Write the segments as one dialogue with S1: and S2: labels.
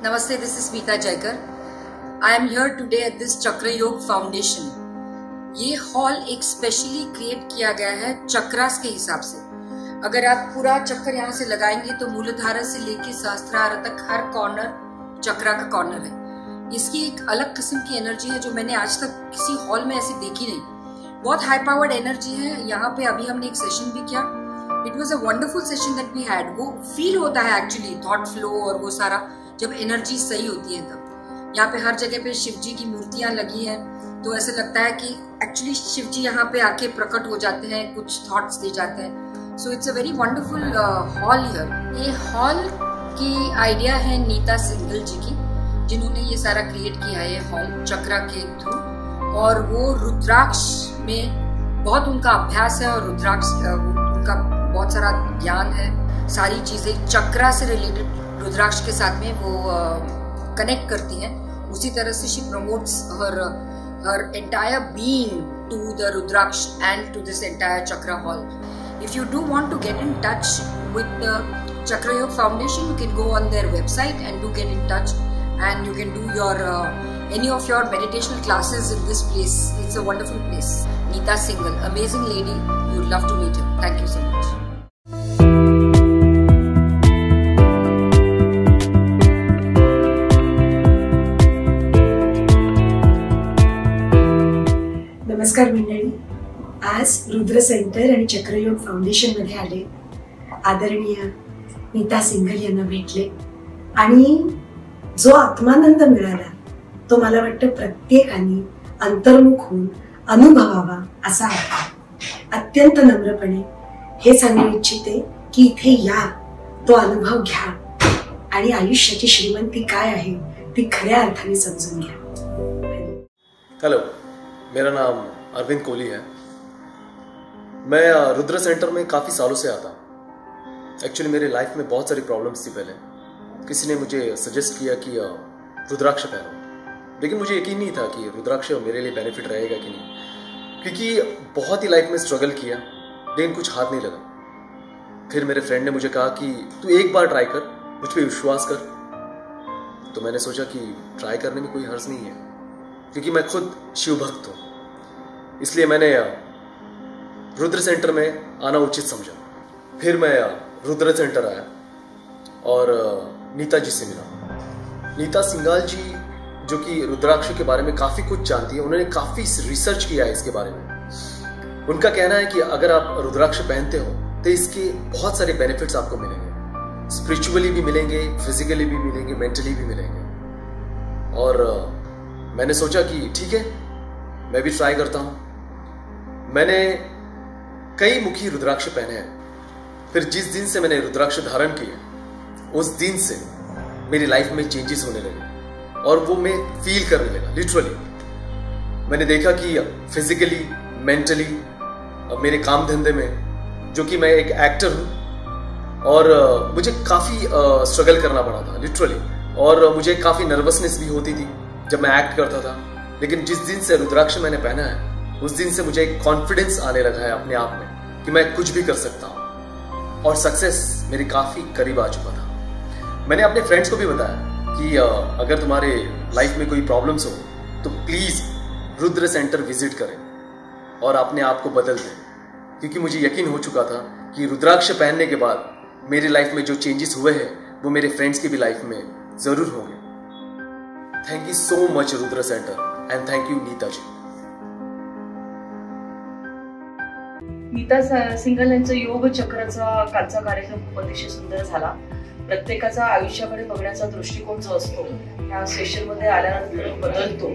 S1: Namaste, this is Meeta Jaikar. I am here today at this Chakra Yog Foundation. ये hall एक specially create किया गया है चक्रास के हिसाब से। अगर आप पूरा चक्कर यहाँ से लगाएँगे तो मूलधारा से लेके सहस्त्रार तक हर कॉर्नर चक्रा का कॉर्नर है। इसकी एक अलग किस्म की एनर्जी है जो मैंने आज तक किसी हॉल में ऐसी देखी नहीं। बहुत हाई पावर्ड एनर्जी है। यहाँ पे अभी हमने एक सेशन भी किया। It was a wonderful session that we had वो फील होता है एक्चुअली थॉट फ्लो और वो सारा। जब एनर्जी सही होती है तब। यहाँ पे हर जगह पे शिव जी की मूर्तियाँ लगी हैं तो ऐसे लगता है कि एक्चुअली शिव जी यहाँ पे आके प्रकट हो जाते हैं, कुछ थॉट्स दे जाते हैं। So it's a very wonderful hall here ये हॉल की आइडिया है नीता सिंगल जी की, जिन्होंने ये सारा क्रिएट किया है हॉल चक्रा के थ्रू और वो रुद्राक्ष में बहुत उनका अभ्यास है और रुद्राक्ष उनका बहुत सारा ज्ञान है। सारी चीज़ें चक्रा से रिलेटेड रुद्राक्ष के साथ में वो कनेक्ट uh, करती हैं। उसी तरह से she promotes her her entire being to the Rudraksh and to this entire Chakra hall if you do want to get in touch with the Chakra Yog foundation you can go on their website and do get in touch and you can do your any of your meditation classes in this place it's a wonderful place Gita Singal amazing lady you love to meet thank you so much
S2: नमस्कार मंडळी. आज Rudra centre आणि चक्रयोग फाउंडेशनमध्ये आले. आदरणीय नीता सिंघल यांना भेटले. आणि जो आत्मानंद मिळाला तो मला वाटतं प्रत्येकाने अंतर्मुख होऊन अनुभवावा असा आहे. अत्यंत नम्रपणे हे सांगू इच्छिते की इथे या तो अनुभव घ्या आणि आयुष्याची श्रीमंती काय आहे ती खऱ्या अर्थाने समजून घ्या.
S3: हॅलो मेरा नाम अरविंद कोहली है। मैं रुद्र सेंटर में काफ़ी सालों से आता एक्चुअली मेरे लाइफ में बहुत सारी प्रॉब्लम्स थी पहले। किसी ने मुझे सजेस्ट किया कि रुद्राक्ष पहनो। लेकिन मुझे यकीन नहीं था कि रुद्राक्ष मेरे लिए बेनिफिट रहेगा कि नहीं। क्योंकि बहुत ही लाइफ में स्ट्रगल किया। लेकिन कुछ हाथ नहीं लगा। फिर मेरे फ्रेंड ने मुझे कहा कि, तू एक बार ट्राई कर, मुझ पर विश्वास कर। तो मैंने सोचा कि ट्राई करने में कोई हर्ज नहीं है। क्योंकि मैं खुद शिव भक्त हूँ। इसलिए मैंने रुद्र सेंटर में आना उचित समझा। फिर मैं रुद्र सेंटर आया और नीता जी से मिला। नीता सिंगाल जी, जो कि रुद्राक्ष के बारे में काफ़ी कुछ जानती है, उन्होंने काफ़ी रिसर्च किया है इसके बारे में। उनका कहना है कि अगर आप रुद्राक्ष पहनते हो तो इसके बहुत सारे बेनिफिट्स आपको मिलेंगे। स्पिरिचुअली भी मिलेंगे फिजिकली भी मिलेंगे मेंटली भी मिलेंगे। और मैंने सोचा कि ठीक है, मैं भी ट्राई करता हूँ। मैंने कई मुखी रुद्राक्ष पहने हैं। फिर जिस दिन से मैंने रुद्राक्ष धारण किए, उस दिन से मेरी लाइफ में चेंजेस होने लगे और वो मैं फील करने लगा लिटरली मैंने देखा कि फिजिकली मेंटली मेरे काम धंधे में, जो कि मैं एक एक्टर हूँ, और मुझे काफ़ी स्ट्रगल करना पड़ा था लिटरली और मुझे काफ़ी नर्वसनेस भी होती थी। जब मैं एक्ट करता था। लेकिन जिस दिन से रुद्राक्ष मैंने पहना है, उस दिन से मुझे एक कॉन्फिडेंस आने लगा है अपने आप में कि मैं कुछ भी कर सकता हूँ। और सक्सेस मेरी काफ़ी करीब आ चुका था। मैंने अपने फ्रेंड्स को भी बताया कि अगर तुम्हारे लाइफ में कोई प्रॉब्लम्स हो तो प्लीज़ रुद्र सेंटर विज़िट करें और अपने आप को बदल दें। क्योंकि मुझे यकीन हो चुका था कि रुद्राक्ष पहनने के बाद मेरी लाइफ में जो चेंजेस हुए हैं, वो मेरे फ्रेंड्स की भी लाइफ में ज़रूर होंगे। Thank you so much Rudra center and thank you Nita
S4: Nita Singal यांचं योग चक्राचा कालचा कार्यक्रम खूप अतिशय सुंदर झाला. प्रत्येकाचा आयुष्याकडे बघण्याचा दृष्टिकोन जो असतो ह्या सेशनमध्ये आल्यानंतर बदलतो.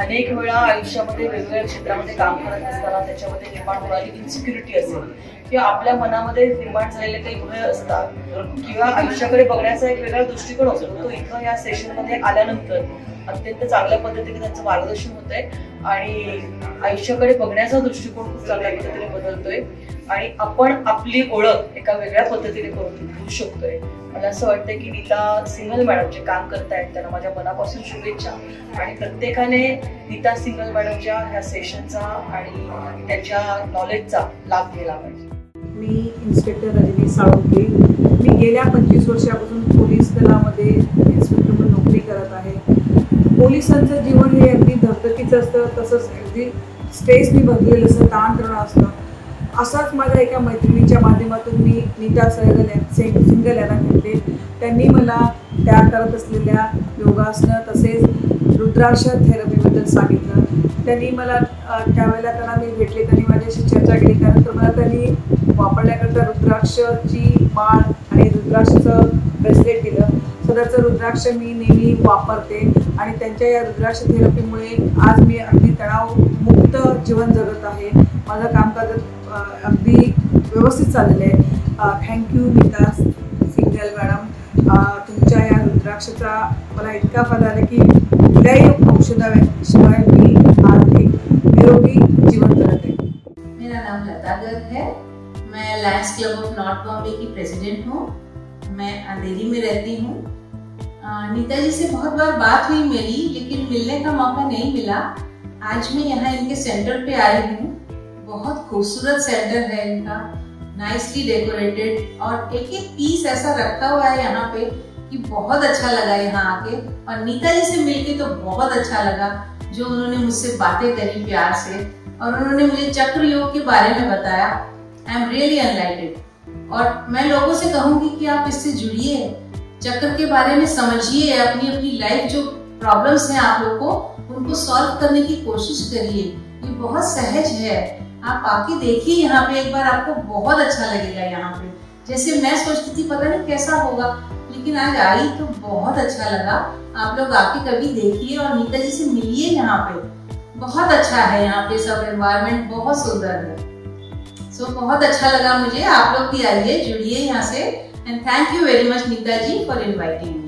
S4: अनेक वेळा आयुष्यामध्ये वेगवेगळ्या क्षेत्रामध्ये काम करत असताना त्याच्यामध्ये निर्माण होणारी इन्सिक्युरिटी असेल किंवा आपल्या मनामध्ये निर्माण झालेले काही भय असतात किंवा आयुष्याकडे बघण्याचा एक वेगळा दृष्टिकोन असतो. तो इथं या सेशनमध्ये आल्यानंतर अत्यंत चांगल्या पद्धतीने त्यांचं मार्गदर्शन होत आहे आणि आयुष्याकडे बघण्याचा दृष्टिकोन खूप चांगल्या पद्धतीने बदलतोय. आणि आपण आपली ओळख एका वेगळ्या पद्धतीने करून घेऊ शकतोय. मला असं वाटतं की नीता सिंगल मॅडम जे काम करतायत त्यांना माझ्या मनापासून शुभेच्छा. आणि प्रत्येकाने नीता सिंगल मॅडमच्या ह्या सेशनचा आणि त्यांच्या नॉलेजचा लाभ घ्यायला पाहिजे.
S5: मी इन्स्पेक्टर रजनी साळुंके मी गेल्या पंचवीस वर्षापासून पोलीस दलामध्ये पोलिसांचं जीवन हे अगदी धगधकीचं असतं तसंच अगदी स्ट्रेसनी भरलेलं असतं ताणतणाव असतं. असाच माझ्या एका मैत्रिणीच्या माध्यमातून मी नीता सहगल या- सिंगल यांना भेटले त्यांनी मला त्या करत असलेल्या योगासनं तसेच रुद्राक्ष थेरपीबद्दल सांगितलं. त्यांनी मला त्यावेळेला त्यांना मी भेटले त्यांनी माझ्याशी चर्चा केली. त्यानंतर मला त्यांनी वापरण्याकरता रुद्राक्षची माळ आणि रुद्राक्षचं ब्रेसलेट दिलं. सध्याचं रुद्राक्ष मी नेहमी वापरते. आणि त्यांच्या या रुद्राक्ष थेरपीमुळे आज मी अगदी तणावमुक्त जीवन जगत आहे. माझं कामकाज अगदी व्यवस्थित चाललेलं आहे. Thank you Nita, Singal madam. तुमच्या या रुद्राक्षाचा मला इतका फ़ायदा आला की कुठल्याही औषधाशिवाय मी आज एक निरोगी जीवन जगत आहे.
S6: मेरा नाम लता गर्ग है. मैं Lions club of north Bombay की प्रेसिडेंट हूँ. मैं अंधेरी में रहती हूँ. नीता जी से बहुत बार बात हुई मेरी, लेकिन मिलने का मौका नहीं मिला। आज मैं यहाँ इनके सेंटर पे आई हूँ। बहुत खूबसूरत सेंटर है इनका। नाइसली डेकोरेटेड और एक एक पीस ऐसा रखा हुआ है यहाँ पे कि बहुत अच्छा लगा यहाँ आके। और नीता जी से मिलके तो बहुत अच्छा लगा, जो उन्होंने मुझसे बातें करी प्यार से। और उन्होंने मुझे चक्र योग के बारे में बताया। आई एम रियली अनलाइटेड और मैं लोगों से कहूँगी कि आप इससे जुड़िए। चक्र के बारे में समझिए अपनी अपनी लाइफ जो प्रॉब्लम्स हैं आप लोग को, उनको सॉल्व करने की कोशिश करिए। ये बहुत सहज है। आप आके देखिए यहाँ पे एक बार आपको बहुत अच्छा लगेगा यहाँ पे। जैसे मैं सोचती थी, पता नहीं कैसा होगा, लेकिन आज आई तो बहुत अच्छा लगा। आप लोग आके कभी देखिए और नीता जी से मिलिए यहाँ पे। बहुत अच्छा है यहाँ पे सब एनवायरमेंट बहुत सुंदर है। सो so, बहुत अच्छा लगा मुझे। आप लोग भी आइए जुड़िए यहाँ से। And thank you very much Nita ji for inviting